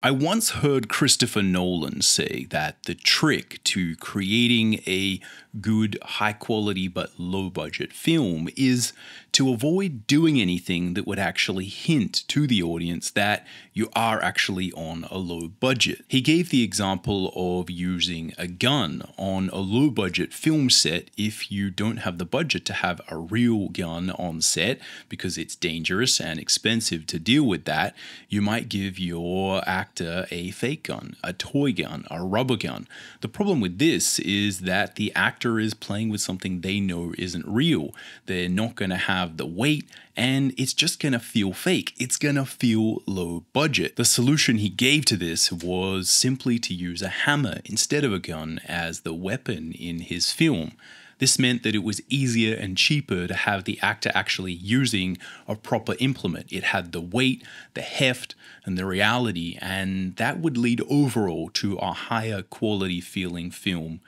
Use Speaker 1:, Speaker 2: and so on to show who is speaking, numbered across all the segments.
Speaker 1: I once heard Christopher Nolan say that the trick to creating a good, high quality, but low budget film is to avoid doing anything that would actually hint to the audience that you are actually on a low budget. He gave the example of using a gun on a low budget film set if you don't have the budget to have a real gun on set because it's dangerous and expensive to deal with that. You might give your actor a fake gun, a toy gun, a rubber gun. The problem with this is that the actor is playing with something they know isn't real. They're not going to have the weight and it's just going to feel fake. It's going to feel low budget. The solution he gave to this was simply to use a hammer instead of a gun as the weapon in his film. This meant that it was easier and cheaper to have the actor actually using a proper implement. It had the weight, the heft, and the reality, and that would lead overall to a higher quality feeling film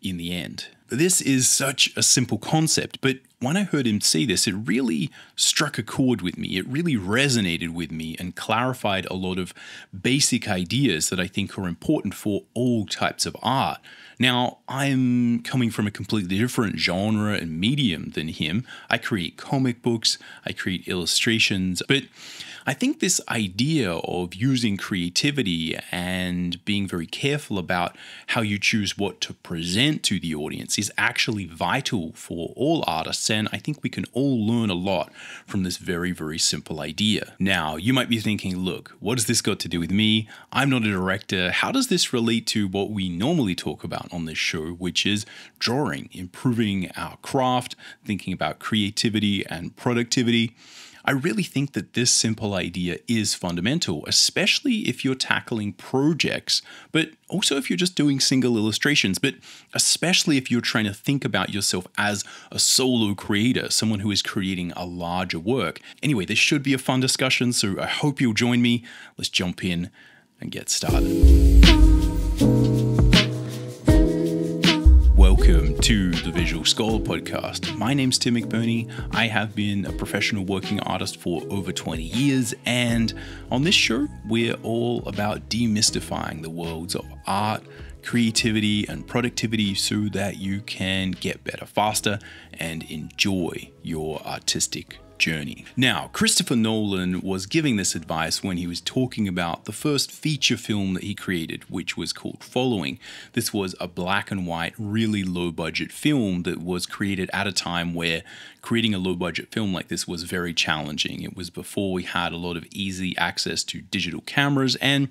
Speaker 1: in the end. This is such a simple concept, but when I heard him say this, it really struck a chord with me. It really resonated with me and clarified a lot of basic ideas that I think are important for all types of art. Now, I'm coming from a completely different genre and medium than him. I create comic books, I create illustrations, but I think this idea of using creativity and being very careful about how you choose what to present to the audience is actually vital for all artists. And I think we can all learn a lot from this very, very simple idea. Now, you might be thinking, look, what has this got to do with me? I'm not a director. How does this relate to what we normally talk about on this show, which is drawing, improving our craft, thinking about creativity and productivity? I really think that this simple idea is fundamental, especially if you're tackling projects, but also if you're just doing single illustrations, but especially if you're trying to think about yourself as a solo creator, someone who is creating a larger work. Anyway, this should be a fun discussion, so I hope you'll join me. Let's jump in and get started. To the Visual Scholar Podcast. My name's Tim Mcburnie. I have been a professional working artist for over 20 years, and on this show, we're all about demystifying the worlds of art, creativity, and productivity so that you can get better faster and enjoy your artistic journey. Now, Christopher Nolan was giving this advice when he was talking about the first feature film that he created, which was called Following. This was a black and white, really low budget film that was created at a time where creating a low budget film like this was very challenging. It was before we had a lot of easy access to digital cameras and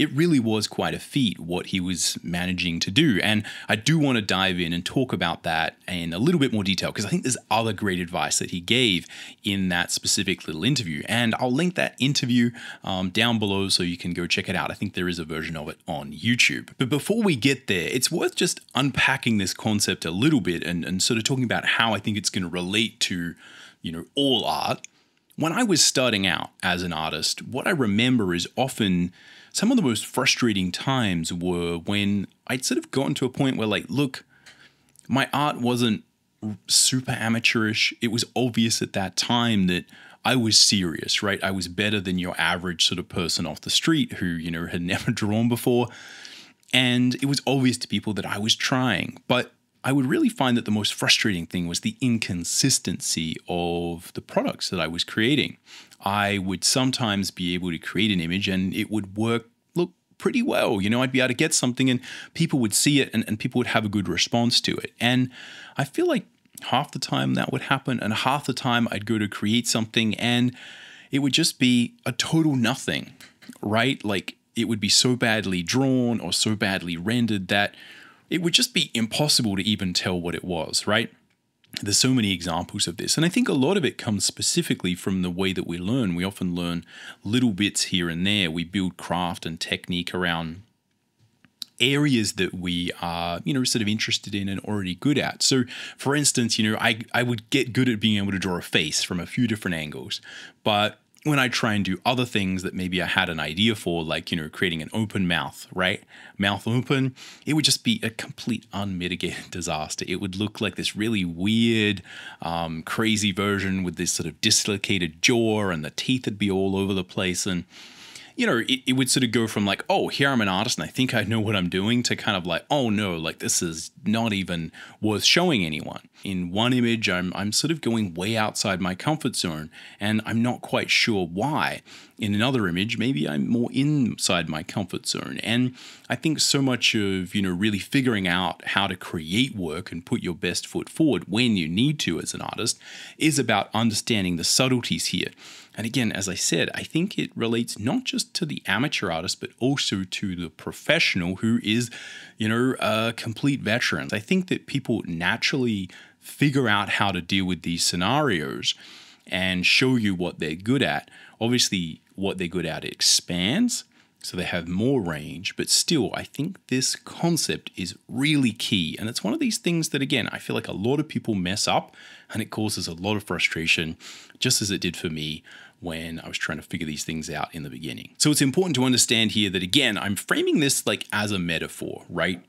Speaker 1: it really was quite a feat what he was managing to do. And I do want to dive in and talk about that in a little bit more detail because I think there's other great advice that he gave in that specific little interview. And I'll link that interview um, down below so you can go check it out. I think there is a version of it on YouTube. But before we get there, it's worth just unpacking this concept a little bit and, and sort of talking about how I think it's going to relate to, you know, all art. When I was starting out as an artist, what I remember is often some of the most frustrating times were when I'd sort of gotten to a point where, like, look, my art wasn't super amateurish. It was obvious at that time that I was serious, right? I was better than your average sort of person off the street who, you know, had never drawn before. And it was obvious to people that I was trying. But I would really find that the most frustrating thing was the inconsistency of the products that I was creating. I would sometimes be able to create an image and it would work look pretty well. You know, I'd be able to get something and people would see it and, and people would have a good response to it. And I feel like half the time that would happen, and half the time I'd go to create something and it would just be a total nothing, right? Like it would be so badly drawn or so badly rendered that it would just be impossible to even tell what it was, right? There's so many examples of this. And I think a lot of it comes specifically from the way that we learn. We often learn little bits here and there. We build craft and technique around areas that we are, you know, sort of interested in and already good at. So, for instance, you know, I, I would get good at being able to draw a face from a few different angles, but when I try and do other things that maybe I had an idea for, like, you know, creating an open mouth, right? Mouth open, it would just be a complete unmitigated disaster. It would look like this really weird, um, crazy version with this sort of dislocated jaw and the teeth would be all over the place. And, you know, it, it would sort of go from like, oh, here I'm an artist and I think I know what I'm doing to kind of like, oh no, like this is not even worth showing anyone. In one image, I'm, I'm sort of going way outside my comfort zone and I'm not quite sure why. In another image, maybe I'm more inside my comfort zone. And I think so much of, you know, really figuring out how to create work and put your best foot forward when you need to as an artist is about understanding the subtleties here. And again, as I said, I think it relates not just to the amateur artist, but also to the professional who is, you know, a complete veteran. I think that people naturally figure out how to deal with these scenarios and show you what they're good at. Obviously, what they're good at expands, so they have more range, but still, I think this concept is really key. And it's one of these things that, again, I feel like a lot of people mess up and it causes a lot of frustration, just as it did for me when I was trying to figure these things out in the beginning. So it's important to understand here that, again, I'm framing this like as a metaphor, right?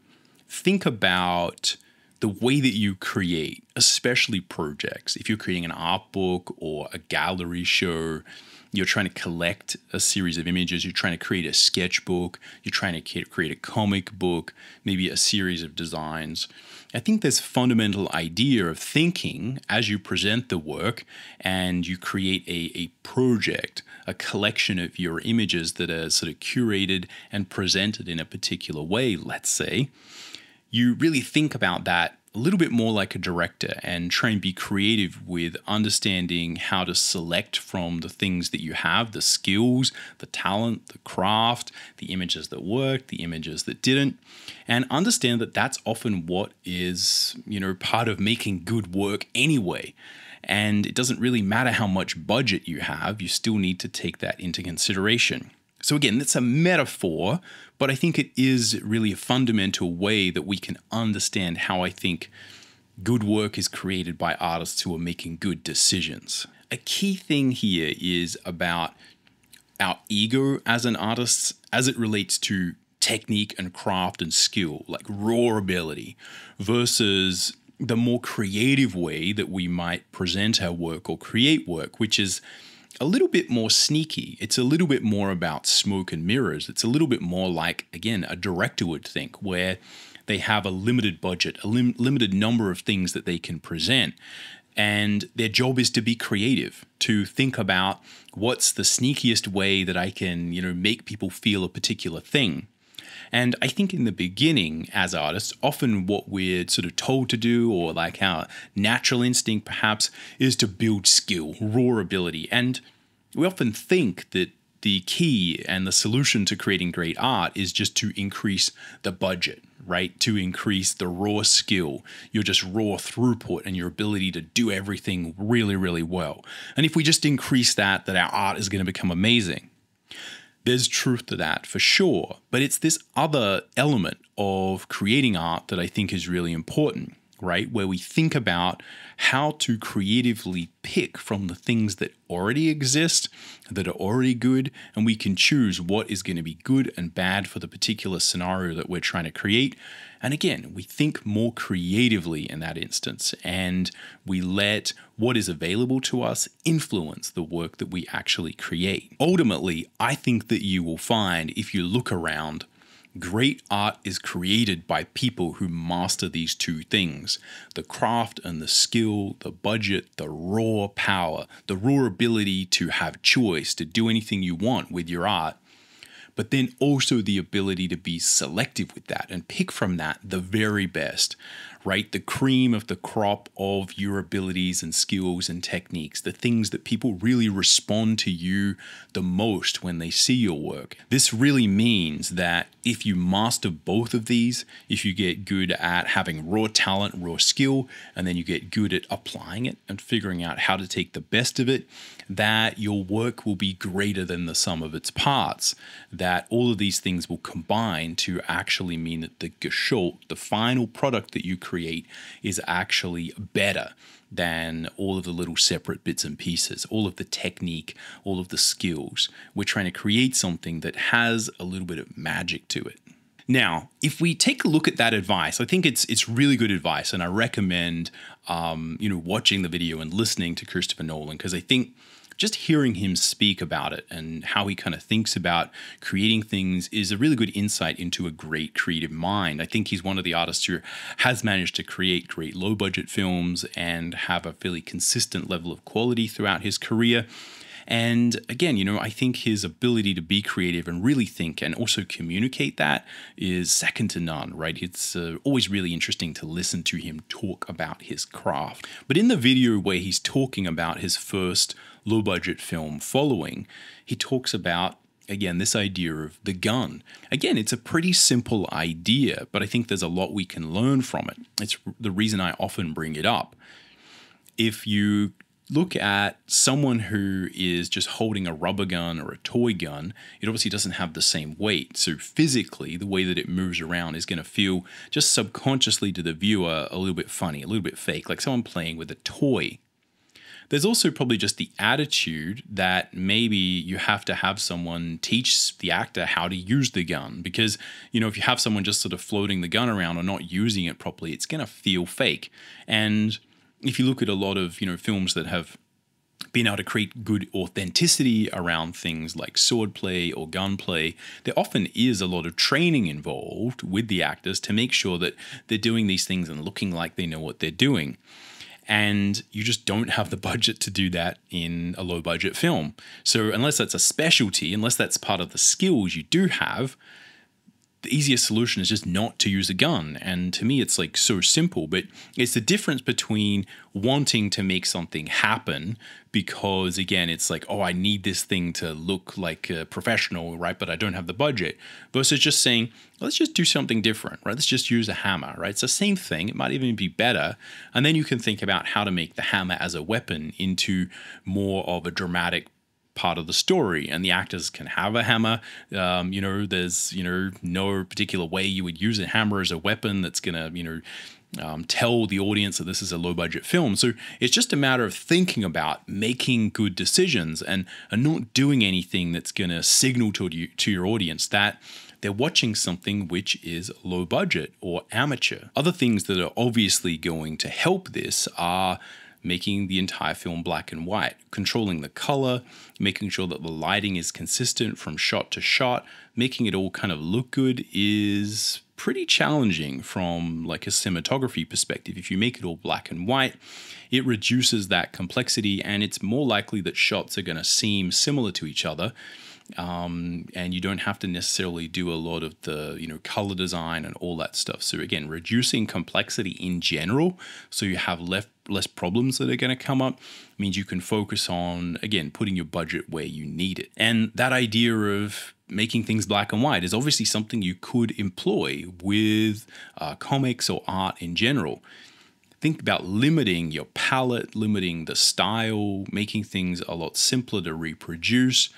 Speaker 1: Think about the way that you create, especially projects. If you're creating an art book or a gallery show, you're trying to collect a series of images, you're trying to create a sketchbook, you're trying to create a comic book, maybe a series of designs. I think this fundamental idea of thinking as you present the work and you create a, a project, a collection of your images that are sort of curated and presented in a particular way, let's say, you really think about that a little bit more like a director and try and be creative with understanding how to select from the things that you have the skills, the talent, the craft, the images that worked, the images that didn't, and understand that that's often what is, you know, part of making good work anyway. And it doesn't really matter how much budget you have, you still need to take that into consideration. So, again, that's a metaphor, but I think it is really a fundamental way that we can understand how I think good work is created by artists who are making good decisions. A key thing here is about our ego as an artist as it relates to technique and craft and skill, like raw ability, versus the more creative way that we might present our work or create work, which is a little bit more sneaky. It's a little bit more about smoke and mirrors. It's a little bit more like, again, a director would think, where they have a limited budget, a lim- limited number of things that they can present. And their job is to be creative, to think about what's the sneakiest way that I can, you know, make people feel a particular thing. And I think in the beginning, as artists, often what we're sort of told to do, or like our natural instinct perhaps, is to build skill, raw ability. And we often think that the key and the solution to creating great art is just to increase the budget, right? To increase the raw skill, your just raw throughput and your ability to do everything really, really well. And if we just increase that, that our art is going to become amazing. There's truth to that for sure, but it's this other element of creating art that I think is really important right? Where we think about how to creatively pick from the things that already exist, that are already good, and we can choose what is going to be good and bad for the particular scenario that we're trying to create. And again, we think more creatively in that instance, and we let what is available to us influence the work that we actually create. Ultimately, I think that you will find if you look around Great art is created by people who master these two things the craft and the skill, the budget, the raw power, the raw ability to have choice, to do anything you want with your art, but then also the ability to be selective with that and pick from that the very best right? The cream of the crop of your abilities and skills and techniques, the things that people really respond to you the most when they see your work. This really means that if you master both of these, if you get good at having raw talent, raw skill, and then you get good at applying it and figuring out how to take the best of it, that your work will be greater than the sum of its parts. That all of these things will combine to actually mean that the Gestalt, the final product that you create, is actually better than all of the little separate bits and pieces, all of the technique, all of the skills. We're trying to create something that has a little bit of magic to it. Now, if we take a look at that advice, I think it's it's really good advice, and I recommend um, you know watching the video and listening to Christopher Nolan because I think just hearing him speak about it and how he kind of thinks about creating things is a really good insight into a great creative mind. I think he's one of the artists who has managed to create great low budget films and have a fairly consistent level of quality throughout his career. And again, you know, I think his ability to be creative and really think and also communicate that is second to none, right? It's uh, always really interesting to listen to him talk about his craft. But in the video where he's talking about his first low budget film following, he talks about again, this idea of the gun. Again, it's a pretty simple idea, but I think there's a lot we can learn from it. It's the reason I often bring it up. If you look at someone who is just holding a rubber gun or a toy gun, it obviously doesn't have the same weight. So, physically, the way that it moves around is going to feel just subconsciously to the viewer a little bit funny, a little bit fake, like someone playing with a toy. There's also probably just the attitude that maybe you have to have someone teach the actor how to use the gun because, you know, if you have someone just sort of floating the gun around or not using it properly, it's going to feel fake. And if you look at a lot of you know films that have been able to create good authenticity around things like swordplay or gunplay, there often is a lot of training involved with the actors to make sure that they're doing these things and looking like they know what they're doing. And you just don't have the budget to do that in a low budget film. So, unless that's a specialty, unless that's part of the skills you do have, the easiest solution is just not to use a gun. And to me, it's like so simple, but it's the difference between wanting to make something happen because, again, it's like, oh, I need this thing to look like a professional, right? But I don't have the budget, versus just saying, let's just do something different, right? Let's just use a hammer, right? It's the same thing. It might even be better. And then you can think about how to make the hammer as a weapon into more of a dramatic part of the story and the actors can have a hammer um, you know there's you know no particular way you would use a hammer as a weapon that's going to you know um, tell the audience that this is a low budget film so it's just a matter of thinking about making good decisions and, and not doing anything that's going to signal to you to your audience that they're watching something which is low budget or amateur. Other things that are obviously going to help this are making the entire film black and white, controlling the color, making sure that the lighting is consistent from shot to shot, making it all kind of look good is pretty challenging from like a cinematography perspective. If you make it all black and white, it reduces that complexity and it's more likely that shots are going to seem similar to each other um, and you don't have to necessarily do a lot of the you know color design and all that stuff. So again, reducing complexity in general, so you have less less problems that are going to come up, means you can focus on again putting your budget where you need it. And that idea of making things black and white is obviously something you could employ with uh, comics or art in general think about limiting your palette, limiting the style, making things a lot simpler to reproduce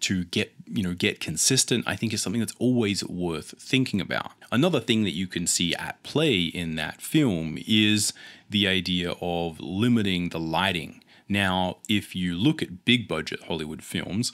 Speaker 1: to get you know get consistent i think is something that's always worth thinking about another thing that you can see at play in that film is the idea of limiting the lighting. Now if you look at big budget hollywood films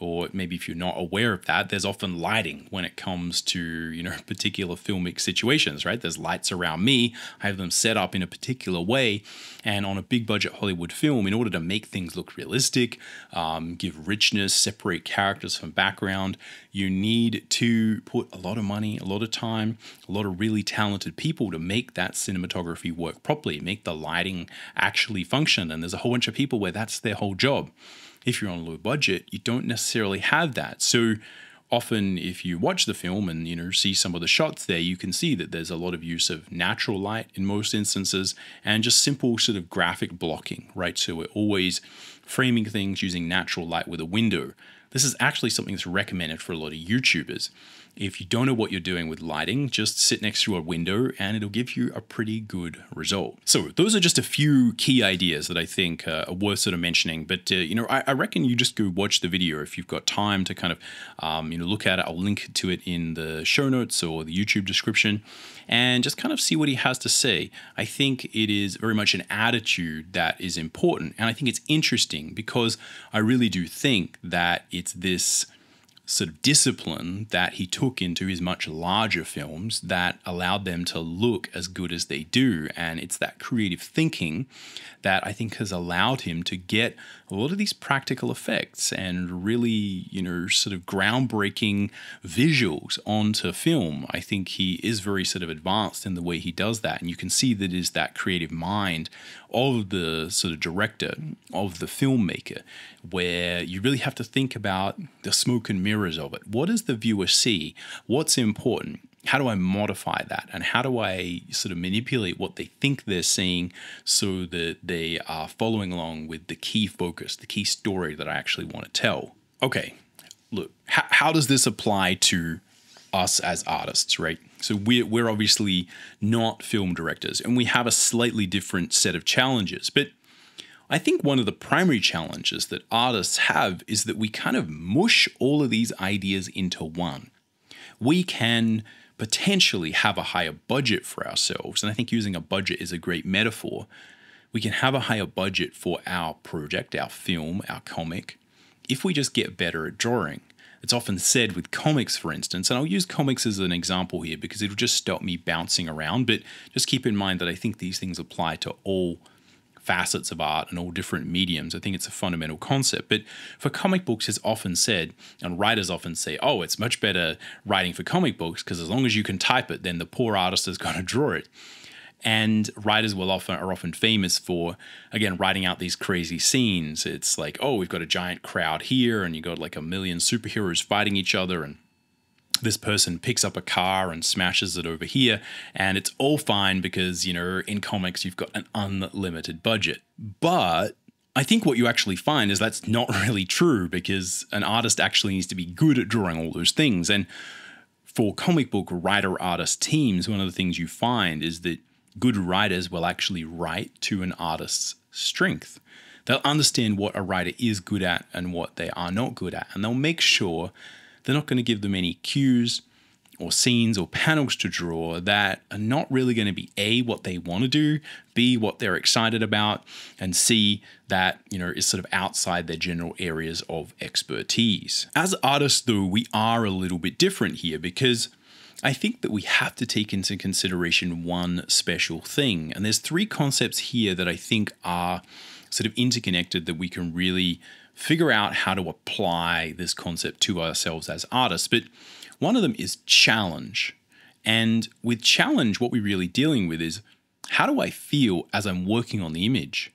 Speaker 1: or maybe if you're not aware of that, there's often lighting when it comes to, you know, particular filmic situations, right? There's lights around me. I have them set up in a particular way. And on a big budget Hollywood film, in order to make things look realistic, um, give richness, separate characters from background, you need to put a lot of money, a lot of time, a lot of really talented people to make that cinematography work properly, make the lighting actually function. And there's a whole bunch of people where that's their whole job if you're on a low budget, you don't necessarily have that. So often if you watch the film and you know see some of the shots there you can see that there's a lot of use of natural light in most instances and just simple sort of graphic blocking right? So we're always framing things using natural light with a window. This is actually something that's recommended for a lot of youtubers if you don't know what you're doing with lighting, just sit next to a window and it'll give you a pretty good result. So those are just a few key ideas that I think uh, are worth sort of mentioning. But uh, you know, I, I, reckon you just go watch the video if you've got time to kind of um, you know look at it. I'll link to it in the show notes or the YouTube description, and just kind of see what he has to say. I think it is very much an attitude that is important, and I think it's interesting because I really do think that it's this sort of discipline that he took into his much larger films that allowed them to look as good as they do. And it's that creative thinking that I think has allowed him to get a lot of these practical effects and really, you know, sort of groundbreaking visuals onto film. I think he is very sort of advanced in the way he does that. And you can see that is that creative mind of the sort of director, of the filmmaker, where you really have to think about the smoke and mirrors of it. What does the viewer see? What's important? How do I modify that? And how do I sort of manipulate what they think they're seeing so that they are following along with the key focus, the key story that I actually want to tell? Okay, look, how, how does this apply to us as artists, right? So we're, we're obviously not film directors and we have a slightly different set of challenges. But I think one of the primary challenges that artists have is that we kind of mush all of these ideas into one. We can potentially have a higher budget for ourselves. And I think using a budget is a great metaphor. We can have a higher budget for our project, our film, our comic, if we just get better at drawing. It's often said with comics, for instance, and I'll use comics as an example here because it'll just stop me bouncing around. But just keep in mind that I think these things apply to all facets of art and all different mediums. I think it's a fundamental concept. But for comic books, it's often said, and writers often say, oh, it's much better writing for comic books because as long as you can type it, then the poor artist is going to draw it. And writers will often are often famous for again writing out these crazy scenes. It's like, oh, we've got a giant crowd here, and you got like a million superheroes fighting each other, and this person picks up a car and smashes it over here, and it's all fine because, you know, in comics, you've got an unlimited budget. But I think what you actually find is that's not really true because an artist actually needs to be good at drawing all those things. And for comic book writer artist teams, one of the things you find is that good writers will actually write to an artist's strength. They'll understand what a writer is good at and what they are not good at, and they'll make sure they're not going to give them any cues or scenes or panels to draw that are not really going to be A, what they want to do, B, what they're excited about, and C, that, you know, is sort of outside their general areas of expertise. As artists, though, we are a little bit different here because I think that we have to take into consideration one special thing. And there's three concepts here that I think are sort of interconnected that we can really figure out how to apply this concept to ourselves as artists. But one of them is challenge. And with challenge, what we're really dealing with is how do I feel as I'm working on the image?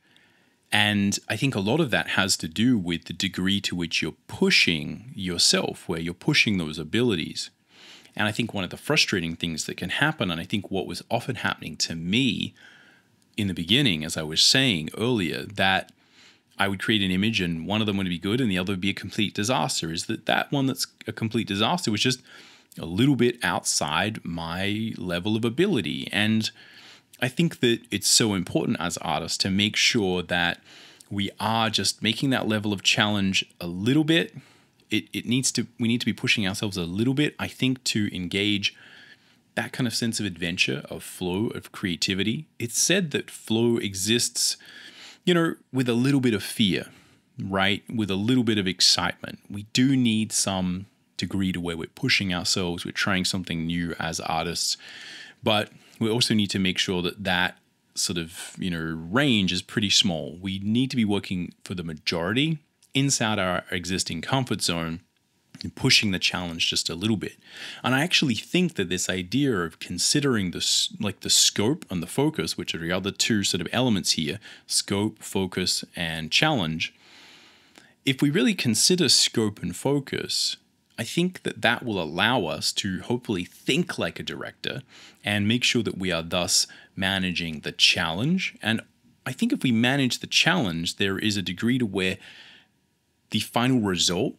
Speaker 1: And I think a lot of that has to do with the degree to which you're pushing yourself, where you're pushing those abilities. And I think one of the frustrating things that can happen, and I think what was often happening to me in the beginning, as I was saying earlier, that I would create an image and one of them would be good and the other would be a complete disaster, is that that one that's a complete disaster was just a little bit outside my level of ability. And I think that it's so important as artists to make sure that we are just making that level of challenge a little bit it, it needs to we need to be pushing ourselves a little bit i think to engage that kind of sense of adventure of flow of creativity it's said that flow exists you know with a little bit of fear right with a little bit of excitement we do need some degree to where we're pushing ourselves we're trying something new as artists. But we also need to make sure that that sort of you know range is pretty small. We need to be working for the majority inside our existing comfort zone pushing the challenge just a little bit. And I actually think that this idea of considering this like the scope and the focus, which are the other two sort of elements here, scope, focus, and challenge, if we really consider scope and focus, I think that that will allow us to hopefully think like a director and make sure that we are thus managing the challenge. And I think if we manage the challenge, there is a degree to where the final result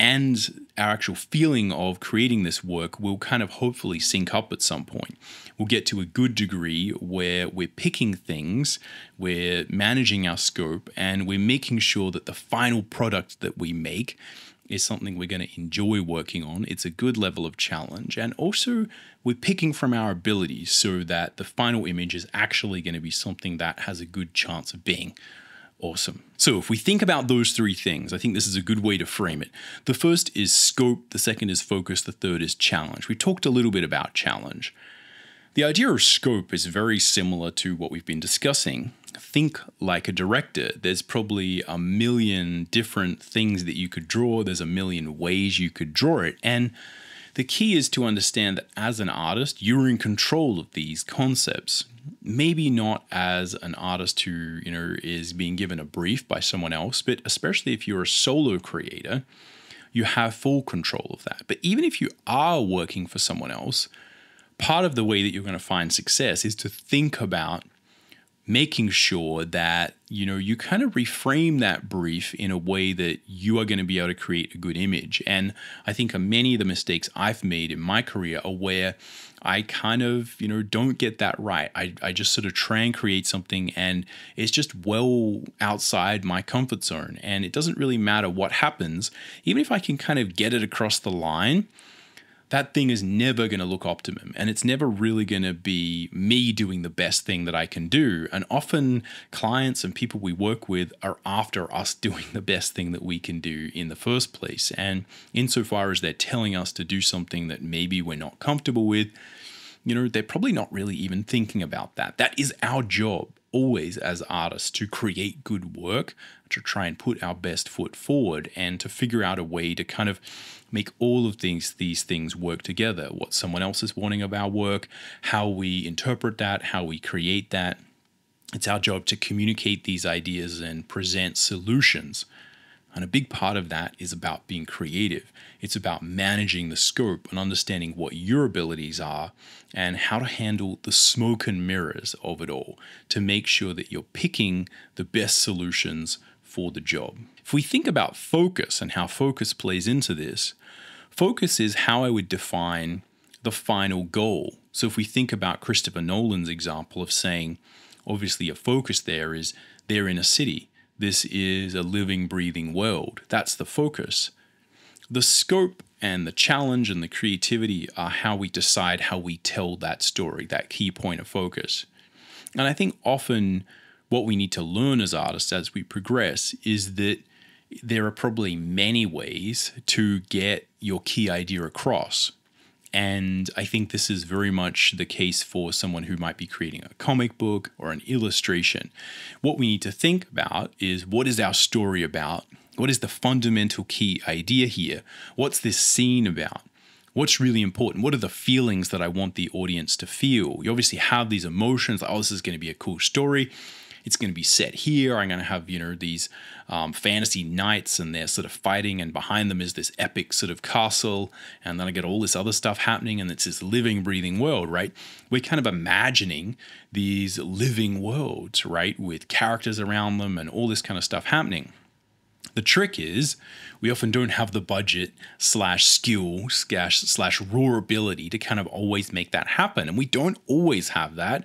Speaker 1: and our actual feeling of creating this work will kind of hopefully sync up at some point. We'll get to a good degree where we're picking things, we're managing our scope, and we're making sure that the final product that we make is something we're going to enjoy working on. It's a good level of challenge. And also, we're picking from our abilities so that the final image is actually going to be something that has a good chance of being Awesome. So, if we think about those three things, I think this is a good way to frame it. The first is scope, the second is focus, the third is challenge. We talked a little bit about challenge. The idea of scope is very similar to what we've been discussing. Think like a director. There's probably a million different things that you could draw, there's a million ways you could draw it. And the key is to understand that as an artist, you're in control of these concepts. Maybe not as an artist who, you know, is being given a brief by someone else, but especially if you're a solo creator, you have full control of that. But even if you are working for someone else, part of the way that you're going to find success is to think about making sure that you know you kind of reframe that brief in a way that you are going to be able to create a good image. And i think many of the mistakes i've made in my career are where i kind of you know don't get that right. I, I just sort of try and create something and it's just well outside my comfort zone. And it doesn't really matter what happens. Even if i can kind of get it across the line that thing is never going to look optimum and it's never really going to be me doing the best thing that I can do. And often clients and people we work with are after us doing the best thing that we can do in the first place. And insofar as they're telling us to do something that maybe we're not comfortable with, you know, they're probably not really even thinking about that. That is our job always as artists to create good work, to try and put our best foot forward and to figure out a way to kind of make all of these these things work together. What someone else is wanting of our work, how we interpret that, how we create that. It's our job to communicate these ideas and present solutions. And a big part of that is about being creative. It's about managing the scope and understanding what your abilities are and how to handle the smoke and mirrors of it all to make sure that you're picking the best solutions for the job. If we think about focus and how focus plays into this, focus is how I would define the final goal. So if we think about Christopher Nolan's example of saying, obviously, a focus there is they're in a city. This is a living, breathing world. That's the focus. The scope and the challenge and the creativity are how we decide how we tell that story, that key point of focus. And I think often what we need to learn as artists as we progress is that there are probably many ways to get your key idea across. And I think this is very much the case for someone who might be creating a comic book or an illustration. What we need to think about is what is our story about? What is the fundamental key idea here? What's this scene about? What's really important? What are the feelings that I want the audience to feel? You obviously have these emotions, oh, this is going to be a cool story it's going to be set here. I'm going to have, you know, these um, fantasy knights and they're sort of fighting, and behind them is this epic sort of castle. And then I get all this other stuff happening, and it's this living, breathing world, right? We're kind of imagining these living worlds, right, with characters around them and all this kind of stuff happening. The trick is we often don't have the budget slash skill slash slash raw ability to kind of always make that happen. And we don't always have that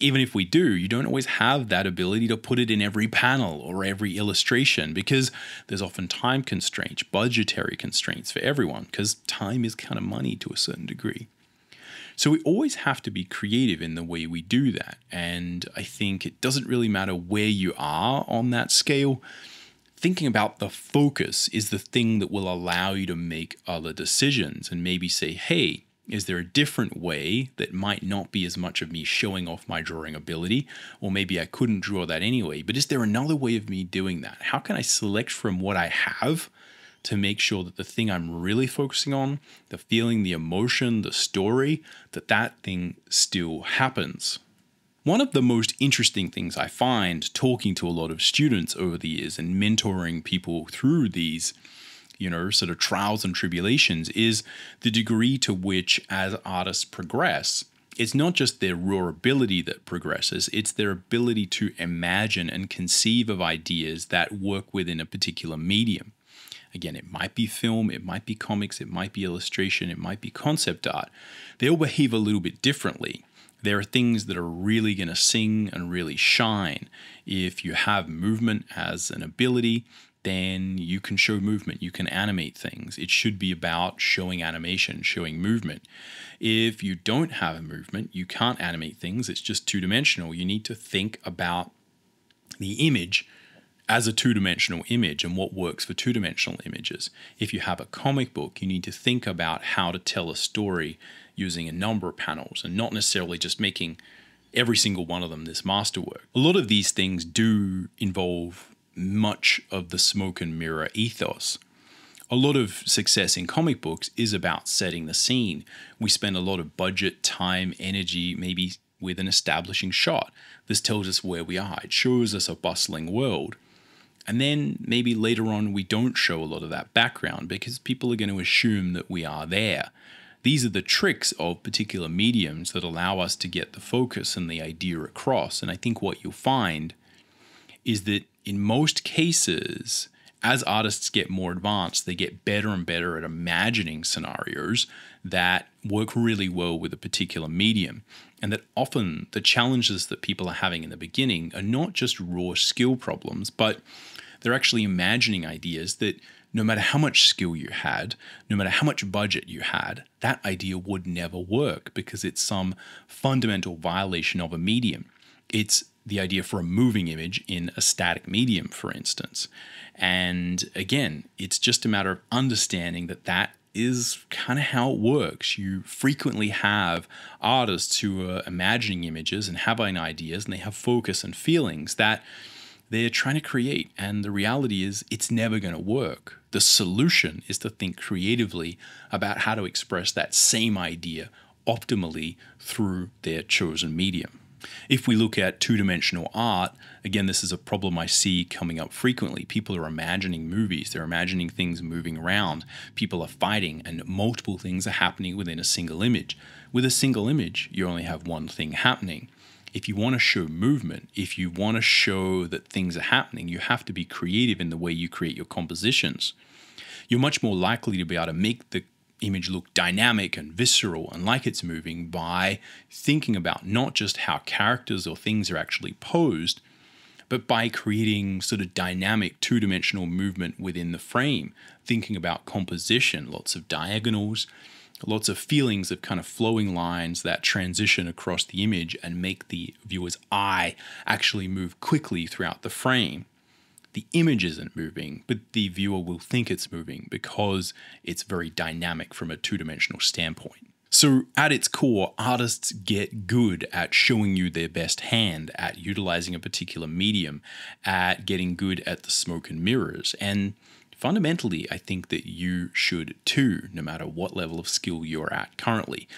Speaker 1: even if we do, you don't always have that ability to put it in every panel or every illustration because there's often time constraints, budgetary constraints for everyone, because time is kind of money to a certain degree. So we always have to be creative in the way we do that. And I think it doesn't really matter where you are on that scale. Thinking about the focus is the thing that will allow you to make other decisions and maybe say, hey, is there a different way that might not be as much of me showing off my drawing ability? Or maybe I couldn't draw that anyway, but is there another way of me doing that? How can I select from what I have to make sure that the thing I'm really focusing on, the feeling, the emotion, the story, that that thing still happens? One of the most interesting things I find talking to a lot of students over the years and mentoring people through these you know, sort of trials and tribulations is the degree to which, as artists progress, it's not just their raw ability that progresses, it's their ability to imagine and conceive of ideas that work within a particular medium. Again, it might be film, it might be comics, it might be illustration, it might be concept art. They all behave a little bit differently. There are things that are really going to sing and really shine if you have movement as an ability, then you can show movement, you can animate things. It should be about showing animation, showing movement. If you don't have a movement, you can't animate things, it's just two dimensional. You need to think about the image as a two dimensional image and what works for two dimensional images. If you have a comic book, you need to think about how to tell a story using a number of panels and not necessarily just making every single one of them this masterwork. A lot of these things do involve much of the smoke and mirror ethos. A lot of success in comic books is about setting the scene. We spend a lot of budget, time, energy, maybe with an establishing shot. This tells us where we are, it shows us a bustling world. And then maybe later on, we don't show a lot of that background because people are going to assume that we are there. These are the tricks of particular mediums that allow us to get the focus and the idea across. And I think what you'll find is that in most cases, as artists get more advanced, they get better and better at imagining scenarios that work really well with a particular medium. And that often the challenges that people are having in the beginning are not just raw skill problems, but they're actually imagining ideas that no matter how much skill you had, no matter how much budget you had, that idea would never work because it's some fundamental violation of a medium. It's the idea for a moving image in a static medium, for instance. And again, it's just a matter of understanding that that is kind of how it works. You frequently have artists who are imagining images and having ideas, and they have focus and feelings that they're trying to create. And the reality is, it's never going to work. The solution is to think creatively about how to express that same idea optimally through their chosen medium. If we look at two dimensional art, again, this is a problem I see coming up frequently. People are imagining movies, they're imagining things moving around, people are fighting, and multiple things are happening within a single image. With a single image, you only have one thing happening if you want to show movement, if you want to show that things are happening, you have to be creative in the way you create your compositions. You're much more likely to be able to make the image look dynamic and visceral and like it's moving by thinking about not just how characters or things are actually posed, but by creating sort of dynamic two dimensional movement within the frame, thinking about composition, lots of diagonals, lots of feelings of kind of flowing lines that transition across the image and make the viewer's eye actually move quickly throughout the frame. The image isn't moving, but the viewer will think it's moving because it's very dynamic from a two dimensional standpoint. So, at its core, artists get good at showing you their best hand, at utilizing a particular medium, at getting good at the smoke and mirrors. And fundamentally, I think that you should too, no matter what level of skill you're at currently.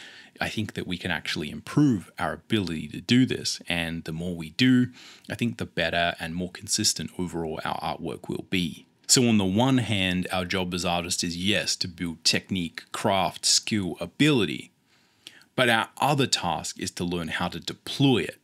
Speaker 1: I think that we can actually improve our ability to do this. And the more we do, I think the better and more consistent overall our artwork will be. So, on the one hand, our job as artists is yes, to build technique, craft, skill, ability. But our other task is to learn how to deploy it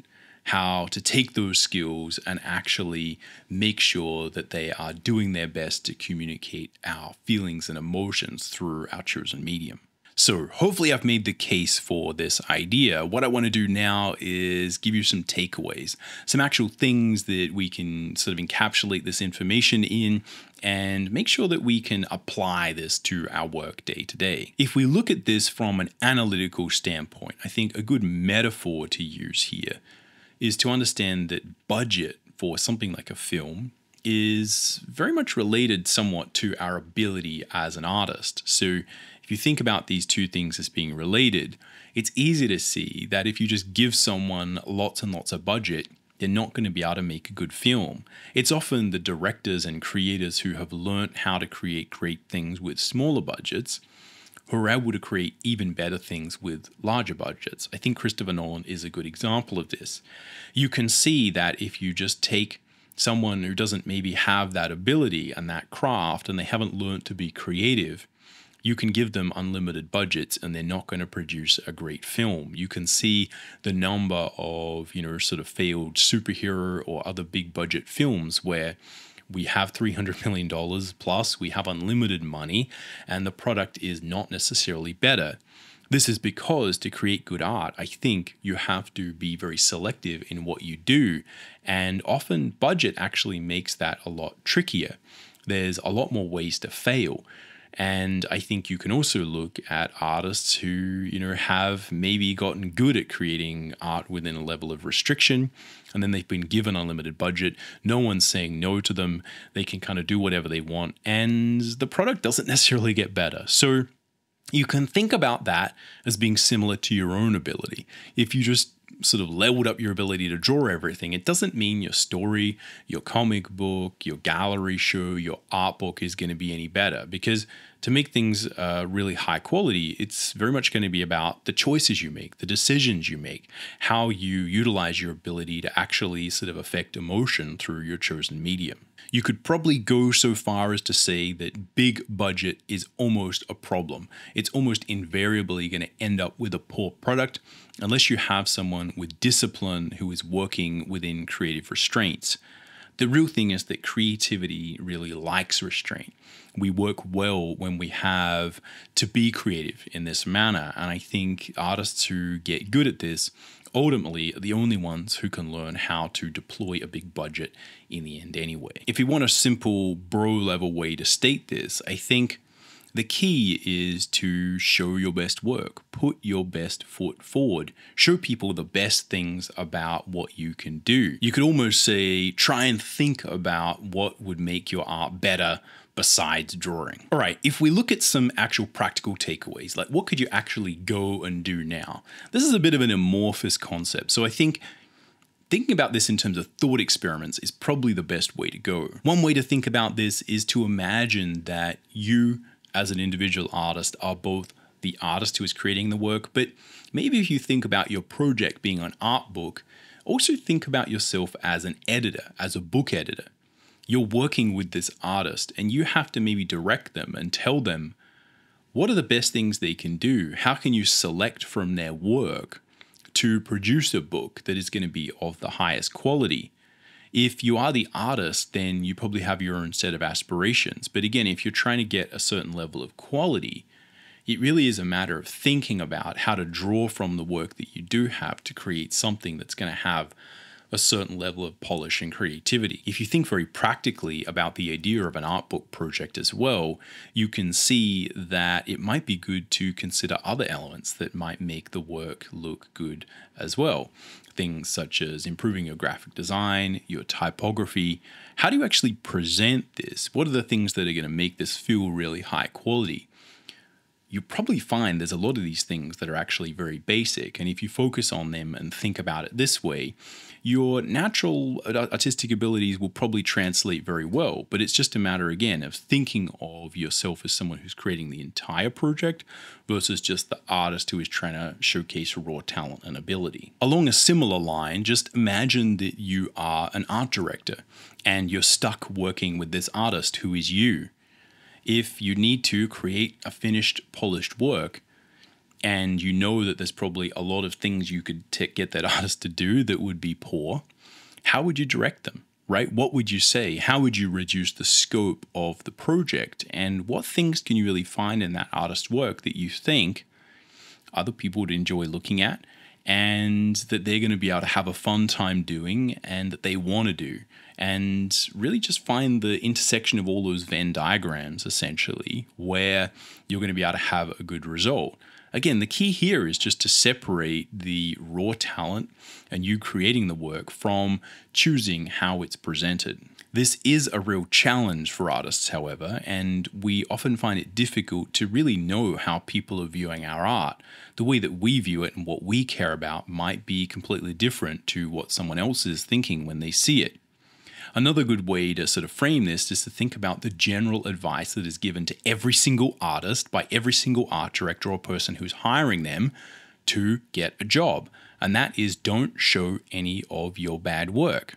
Speaker 1: how to take those skills and actually make sure that they are doing their best to communicate our feelings and emotions through our chosen medium. So, hopefully, I've made the case for this idea. What I want to do now is give you some takeaways, some actual things that we can sort of encapsulate this information in and make sure that we can apply this to our work day to day. If we look at this from an analytical standpoint, I think a good metaphor to use here is to understand that budget for something like a film is very much related somewhat to our ability as an artist. So if you think about these two things as being related, it's easy to see that if you just give someone lots and lots of budget, they're not going to be able to make a good film. It's often the directors and creators who have learned how to create great things with smaller budgets who are able to create even better things with larger budgets. I think Christopher Nolan is a good example of this. You can see that if you just take someone who doesn't maybe have that ability and that craft and they haven't learned to be creative, you can give them unlimited budgets and they're not going to produce a great film. You can see the number of, you know, sort of failed superhero or other big budget films where we have $300 million plus, we have unlimited money, and the product is not necessarily better. This is because to create good art, I think you have to be very selective in what you do. And often, budget actually makes that a lot trickier. There's a lot more ways to fail. And I think you can also look at artists who, you know, have maybe gotten good at creating art within a level of restriction, and then they've been given unlimited budget. No one's saying no to them. They can kind of do whatever they want, and the product doesn't necessarily get better. So you can think about that as being similar to your own ability. If you just sort of leveled up your ability to draw everything, it doesn't mean your story, your comic book, your gallery show, your art book is going to be any better. Because to make things uh, really high quality, it's very much going to be about the choices you make, the decisions you make, how you utilize your ability to actually sort of affect emotion through your chosen medium. You could probably go so far as to say that big budget is almost a problem. It's almost invariably going to end up with a poor product unless you have someone with discipline who is working within creative restraints. The real thing is that creativity really likes restraint. We work well when we have to be creative in this manner. And I think artists who get good at this ultimately the only ones who can learn how to deploy a big budget in the end anyway. If you want a simple bro level way to state this, I think the key is to show your best work, put your best foot forward, show people the best things about what you can do. You could almost say, try and think about what would make your art better besides drawing. All right, if we look at some actual practical takeaways, like what could you actually go and do now? This is a bit of an amorphous concept. So I think thinking about this in terms of thought experiments is probably the best way to go. One way to think about this is to imagine that you, as an individual artist, are both the artist who is creating the work, but maybe if you think about your project being an art book, also think about yourself as an editor, as a book editor you're working with this artist and you have to maybe direct them and tell them what are the best things they can do? How can you select from their work to produce a book that is going to be of the highest quality? If you are the artist, then you probably have your own set of aspirations. But again, if you're trying to get a certain level of quality, it really is a matter of thinking about how to draw from the work that you do have to create something that's going to have a certain level of polish and creativity. If you think very practically about the idea of an art book project as well, you can see that it might be good to consider other elements that might make the work look good as well. Things such as improving your graphic design, your typography. How do you actually present this? What are the things that are going to make this feel really high quality? you probably find there's a lot of these things that are actually very basic. And if you focus on them and think about it this way, your natural artistic abilities will probably translate very well, but it's just a matter, again, of thinking of yourself as someone who's creating the entire project versus just the artist who is trying to showcase raw talent and ability. Along a similar line, just imagine that you are an art director and you're stuck working with this artist who is you. If you need to create a finished, polished work, and you know that there's probably a lot of things you could get that artist to do that would be poor, how would you direct them? Right? What would you say? How would you reduce the scope of the project? And what things can you really find in that artist's work that you think other people would enjoy looking at and that they're going to be able to have a fun time doing and that they want to do? And really just find the intersection of all those Venn diagrams essentially where you're going to be able to have a good result. Again, the key here is just to separate the raw talent and you creating the work from choosing how it's presented. This is a real challenge for artists, however, and we often find it difficult to really know how people are viewing our art. The way that we view it and what we care about might be completely different to what someone else is thinking when they see it. Another good way to sort of frame this is to think about the general advice that is given to every single artist by every single art director or person who's hiring them to get a job. And that is don't show any of your bad work.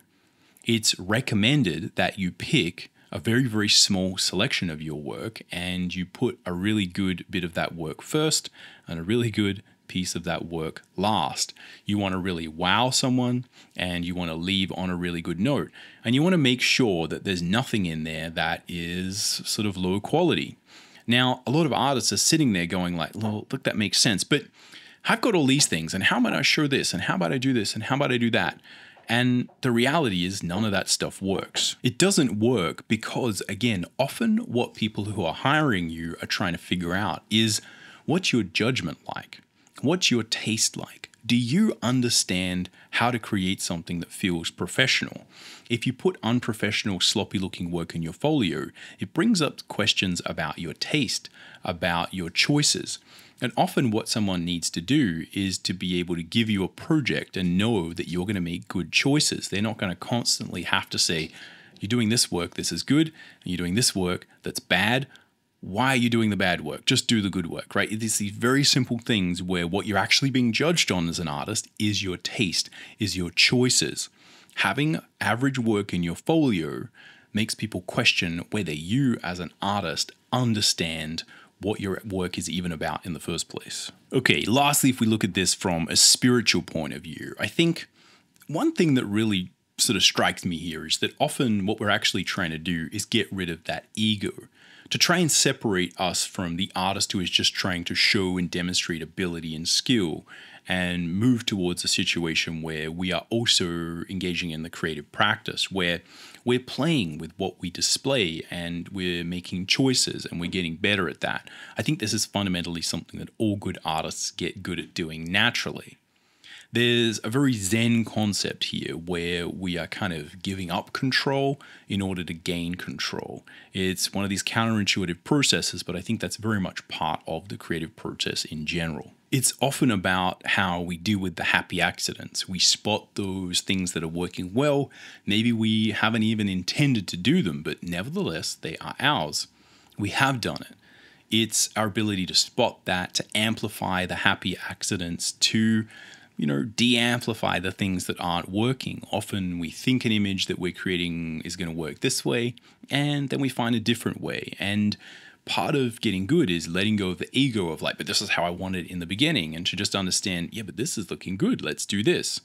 Speaker 1: It's recommended that you pick a very, very small selection of your work and you put a really good bit of that work first and a really good piece of that work last. You want to really wow someone and you want to leave on a really good note. And you want to make sure that there's nothing in there that is sort of low quality. Now, a lot of artists are sitting there going like, well, look, that makes sense. But I've got all these things and how about I show this and how about I do this and how about I do that? And the reality is, none of that stuff works. It doesn't work because, again, often what people who are hiring you are trying to figure out is what's your judgment like? What's your taste like? Do you understand how to create something that feels professional? If you put unprofessional, sloppy looking work in your folio, it brings up questions about your taste, about your choices. And often, what someone needs to do is to be able to give you a project and know that you're going to make good choices. They're not going to constantly have to say, You're doing this work, this is good, and you're doing this work that's bad. Why are you doing the bad work? Just do the good work, right? It's these very simple things where what you're actually being judged on as an artist is your taste, is your choices. Having average work in your folio makes people question whether you, as an artist, understand what your work is even about in the first place. Okay, lastly, if we look at this from a spiritual point of view, I think one thing that really sort of strikes me here is that often what we're actually trying to do is get rid of that ego to try and separate us from the artist who is just trying to show and demonstrate ability and skill and move towards a situation where we are also engaging in the creative practice where we're playing with what we display and we're making choices and we're getting better at that. I think this is fundamentally something that all good artists get good at doing naturally. There's a very Zen concept here where we are kind of giving up control in order to gain control. It's one of these counterintuitive processes, but I think that's very much part of the creative process in general it's often about how we deal with the happy accidents. We spot those things that are working well. Maybe we haven't even intended to do them, but nevertheless, they are ours. We have done it. It's our ability to spot that, to amplify the happy accidents, to you know, de-amplify the things that aren't working. Often we think an image that we're creating is going to work this way, and then we find a different way. And part of getting good is letting go of the ego of like, but this is how I wanted in the beginning, and to just understand, yeah, but this is looking good. Let's do this.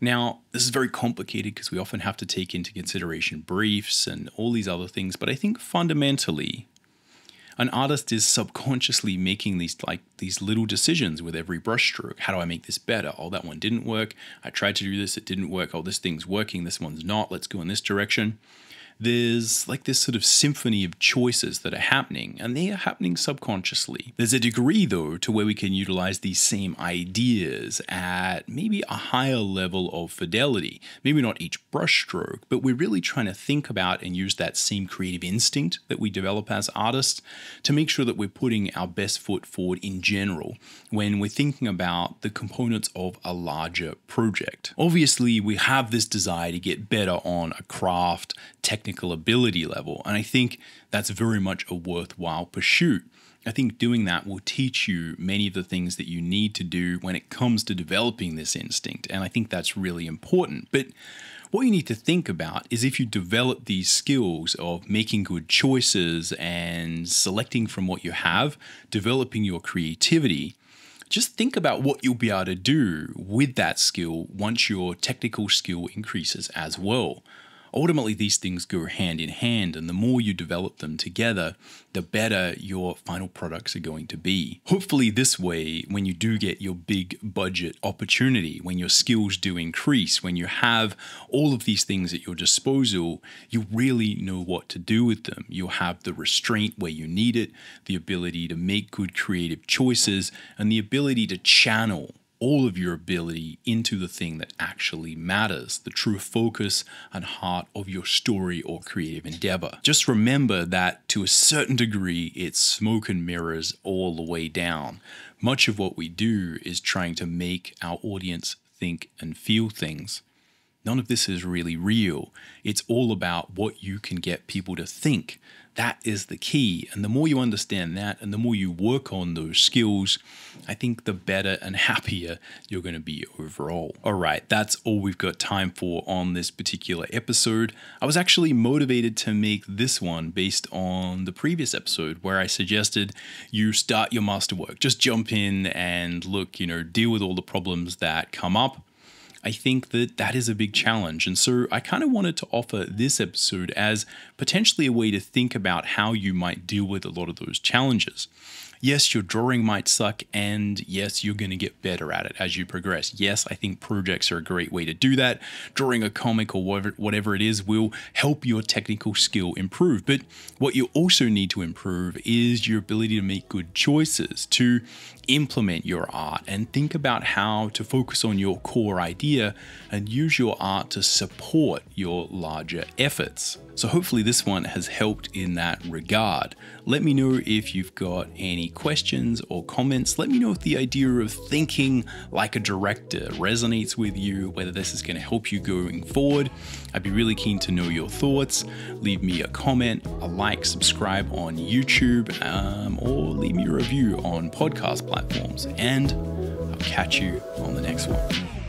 Speaker 1: Now, this is very complicated because we often have to take into consideration briefs and all these other things, but I think fundamentally, an artist is subconsciously making these like these little decisions with every brushstroke. How do I make this better? Oh, that one didn't work. I tried to do this, it didn't work. Oh, this thing's working, this one's not. Let's go in this direction there's like this sort of symphony of choices that are happening, and they are happening subconsciously. There's a degree, though, to where we can utilize these same ideas at maybe a higher level of fidelity. Maybe not each brushstroke, but we're really trying to think about and use that same creative instinct that we develop as artists to make sure that we're putting our best foot forward in general when we're thinking about the components of a larger project. Obviously, we have this desire to get better on a craft, technical technical ability level. And I think that's very much a worthwhile pursuit. I think doing that will teach you many of the things that you need to do when it comes to developing this instinct. And I think that's really important. But what you need to think about is if you develop these skills of making good choices and selecting from what you have, developing your creativity, just think about what you'll be able to do with that skill once your technical skill increases as well ultimately these things go hand in hand and the more you develop them together the better your final products are going to be. Hopefully this way when you do get your big budget opportunity when your skills do increase when you have all of these things at your disposal you really know what to do with them. You'll have the restraint where you need it the ability to make good creative choices and the ability to channel all of your ability into the thing that actually matters, the true focus and heart of your story or creative endeavor. Just remember that to a certain degree, it's smoke and mirrors all the way down. Much of what we do is trying to make our audience think and feel things. None of this is really real. It's all about what you can get people to think. That is the key. And the more you understand that and the more you work on those skills, I think the better and happier you're going to be overall. All right, that's all we've got time for on this particular episode. I was actually motivated to make this one based on the previous episode where I suggested you start your masterwork. Just jump in and look, you know, deal with all the problems that come up I think that that is a big challenge. And so I kind of wanted to offer this episode as potentially a way to think about how you might deal with a lot of those challenges. Yes, your drawing might suck, and yes, you're going to get better at it as you progress. Yes, I think projects are a great way to do that. Drawing a comic or whatever, it is will help your technical skill improve. But what you also need to improve is your ability to make good choices, to implement your art, and think about how to focus on your core idea and use your art to support your larger efforts. So, hopefully, this one has helped in that regard. Let me know if you've got any questions or comments. Let me know if the idea of thinking like a director resonates with you, whether this is going to help you going forward. I'd be really keen to know your thoughts. Leave me a comment, a like, subscribe on YouTube, um, or leave me a review on podcast platforms. And I'll catch you on the next one.